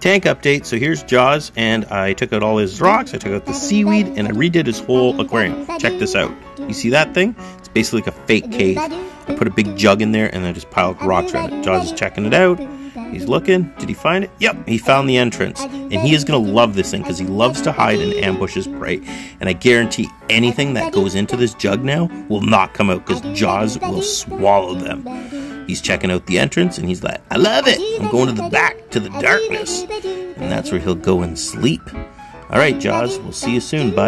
Tank update. So here's Jaws, and I took out all his rocks, I took out the seaweed, and I redid his whole aquarium. Check this out. You see that thing? It's basically like a fake cave. I put a big jug in there, and I just piled rocks around it. Jaws is checking it out. He's looking. Did he find it? Yep, he found the entrance. And he is going to love this thing because he loves to hide and ambush his prey. And I guarantee anything that goes into this jug now will not come out because Jaws will swallow them. He's checking out the entrance and he's like, I love it. I'm going to the back, to the darkness. And that's where he'll go and sleep. All right, Jaws, we'll see you soon, bud.